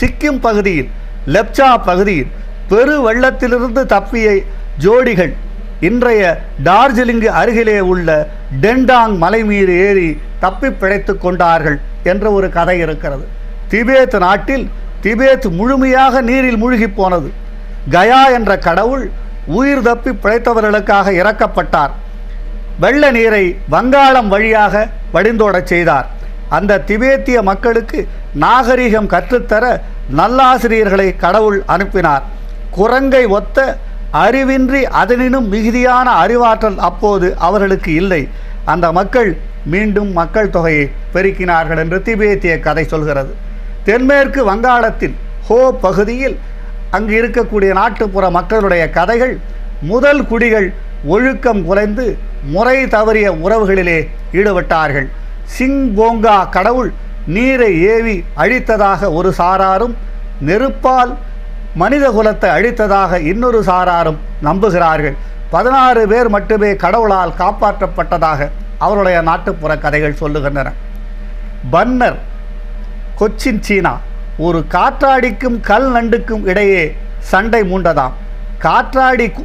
சிக்கிம் பகுதியில் லெப்சா பகுதியில் பெரு வெள்ளத்திலிருந்து தப்பிய ஜோடிகள் இன்றைய டார்ஜிலிங்கு அருகிலே உள்ள டெண்டாங் மலை மீது ஏறி தப்பி பிழைத்துக் கொண்டார்கள் என்ற ஒரு கதை இருக்கிறது. திபேத் நாட்டில் திபேத் முழுமையாக நீரில் மூழ்கி போனது. கயா என்ற கடவுள் உயிர் தப்பி பிழைத்தவர்களுக்காக இறக்கப்பட்டார். வெள்ள நீரை வங்காளம் வழியாக வடிந்தோடச் செய்தார். அந்த திபேத்திய மக்களுக்கு நாகரிகம் கற்றுத்தர நல்லாசிரியர்களை கடவுள் அனுப்பினார். குரங்கை ஒத்த அறிவின்றி அதனினும் மிகுதியான அறிவாற்றல் அப்போது அவர்களுக்கு இல்லை. அந்த மக்கள் மீண்டும் மக்கள் தொகையை பெருக்கினார்கள் என்று திபேத்திய கதை சொல்கிறது. தென்மேற்கு வங்காளத்தின் ஹோ பகுதியில் அங்கு இருக்கக்கூடிய நாட்டுப்புற மக்களுடைய கதைகள் முதல் குடிகள் ஒழுக்கம் குறைந்து முறை தவறிய உறவுகளிலே ஈடுபட்டார்கள். சிங் போங்கா கடவுள் நீரை ஏவி அழித்ததாக ஒரு சாராரும் நெருப்பால் மனித குலத்தை அழித்ததாக இன்னொரு சாராரும் நம்புகிறார்கள். பதினாறு பேர் மட்டுமே கடவுளால் காப்பாற்றப்பட்டதாக அவருடைய நாட்டுப்புற கதைகள் சொல்லுகின்றன. பன்னர் கொச்சின் சீனா ஒரு காற்றாடிக்கும் கல் நண்டுக்கும் இடையே சண்டை மூண்டதாம். காற்றாடி கு-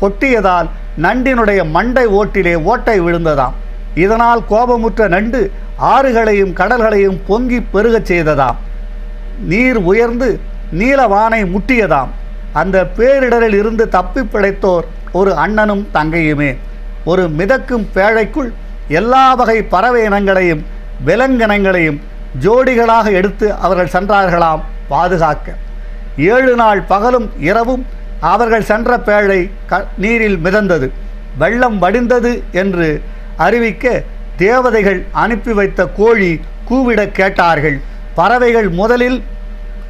கொட்டியதால் நண்டினுடைய மண்டை ஓட்டிலே ஓட்டை விழுந்ததாம். இதனால் கோபமுற்ற நண்டு ஆறுகளையும் கடல்களையும் பொங்கி பெருகச் செய்ததாம். நீர் உயர்ந்து நீலவானை முட்டியதாம். அந்த பேரிடரில் இருந்து தப்பி பிழைத்தோர் ஒரு அண்ணனும் தங்கையுமே. ஒரு மிதக்கும் பேழைக்குள் எல்லா வகை பறவை இனங்களையும் விலங்கினங்களையும் ஜோடிகளாக எடுத்து அவர்கள் சென்றார்களாம் பாதுகாக்க. ஏழு நாள் பகலும் இரவும் அவர்கள் சென்ற பேழை க நீரில் மிதந்தது. வெள்ளம் வடிந்தது என்று அறிவிக்க தேவதைகள் அனுப்பி வைத்த கோழி கூவிட கேட்டார்கள். பறவைகள் முதலில்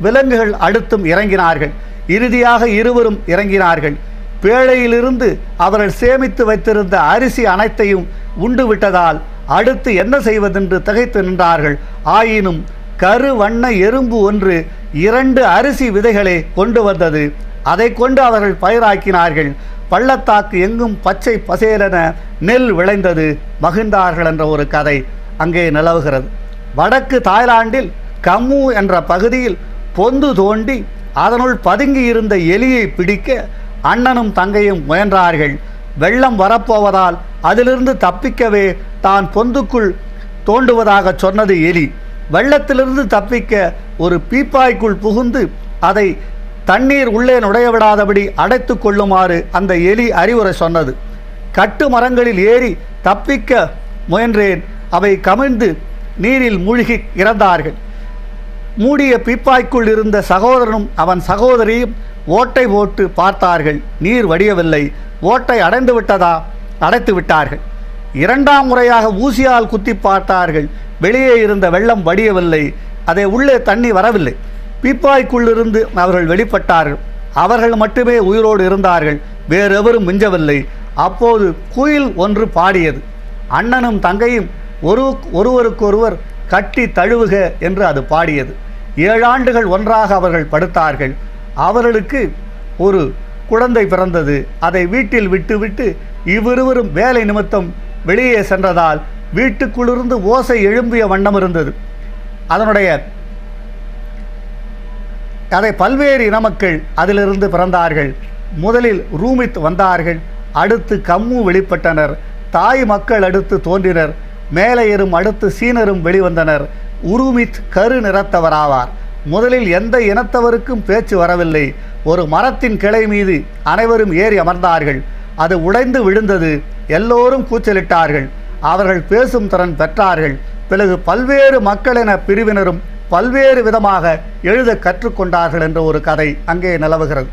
விலங்குகள் அடுத்தும் இறங்கினார்கள். இறுதியாக இருவரும் இறங்கினார்கள். பேழையிலிருந்து அவர்கள் சேமித்து வைத்திருந்த அரிசி அனைத்தையும் உண்டு விட்டதால் அடுத்து என்ன செய்வதென்று திகைத்து நின்றார்கள். ஆயினும் கரு வண்ண எறும்பு ஒன்று இரண்டு அரிசி விதைகளை கொண்டு வந்தது. அதை கொண்டு அவர்கள் பயிராக்கினார்கள். பள்ளத்தாக்கு எங்கும் பச்சை பசேலென நெல் விளைந்தது மகிழ்ந்தார்கள் என்ற ஒரு கதை அங்கே நிலவுகிறது. வடக்கு தாய்லாந்தில் கம்மு என்ற பகுதியில் பொந்து தோண்டி அதனுள் பதுங்கி இருந்த எலியை பிடிக்க அண்ணனும் தங்கையும் முயன்றார்கள். வெள்ளம் வரப்போவதால் அதிலிருந்து தப்பிக்கவே தான் பொந்துக்குள் தோண்டுவதாக சொன்னது எலி. வெள்ளத்திலிருந்து தப்பிக்க ஒரு பீப்பாய்க்குள் புகுந்து அதை தண்ணீர் உள்ளே நுழைய விடாதபடி அடைத்து கொள்ளுமாறு அந்த எலி அறிவுரை சொன்னது. கட்டு மரங்களில் ஏறி தப்பிக்க முயன்றேன். அவை கமிழ்ந்து நீரில் மூழ்கி இறந்தார்கள். மூடிய பீப்பாய்க்குள் இருந்த சகோதரனும் அவன் சகோதரியும் ஓட்டை போட்டு பார்த்தார்கள். நீர் வடியவில்லை. ஓட்டை அடைந்து விட்டதா? அடைத்து விட்டார்கள். இரண்டாம் முறையாக ஊசியால் குத்தி பார்த்தார்கள். வெளியே இருந்த வெள்ளம் வடியவில்லை. அதை உள்ளே தண்ணி வரவில்லை. பீப்பாய்க்குள்ளிருந்து அவர்கள் வெளிப்பட்டார்கள். அவர்கள் மட்டுமே உயிரோடு இருந்தார்கள். வேறெவரும் மிஞ்சவில்லை. அப்போது குயில் ஒன்று பாடியது. அண்ணனும் தங்கையும் ஒரு ஒருவருக்கொருவர் கட்டி தழுவுக என்று அது பாடியது. ஏழாண்டுகள் ஒன்றாக அவர்கள் படுத்தார்கள். அவர்களுக்கு ஒரு குழந்தை பிறந்தது. அதை வீட்டில் விட்டுவிட்டு இவ்விருவரும் வேலை நிமித்தம் வெளியே சென்றதால் வீட்டுக்குள்ளிருந்து ஓசை எழும்பிய வண்ணம் இருந்தது. அதனுடைய அதை பல்வேறு இன மக்கள் அதிலிருந்து பிறந்தார்கள். முதலில் ரூமித் வந்தார்கள். அடுத்து கம்மு வெளிப்பட்டனர். தாய் மக்கள் அடுத்து தோன்றினர். மேலையரும் அடுத்து சீனரும் வெளிவந்தனர். உருமித் கரு நிறத்தவராவார். முதலில் எந்த இனத்தவருக்கும் பேச்சு வரவில்லை. ஒரு மரத்தின் கிளை மீது அனைவரும் ஏறி அமர்ந்தார்கள். அது உடைந்து விழுந்தது. எல்லோரும் கூச்சலிட்டார்கள். அவர்கள் பேசும் திறன் பெற்றார்கள். பிறகு பல்வேறு மக்களின பிரிவினரும் பல்வேறு விதமாக எழுத கற்றுக்கொண்டார்கள் என்ற ஒரு கதை அங்கே நிலவுகிறது.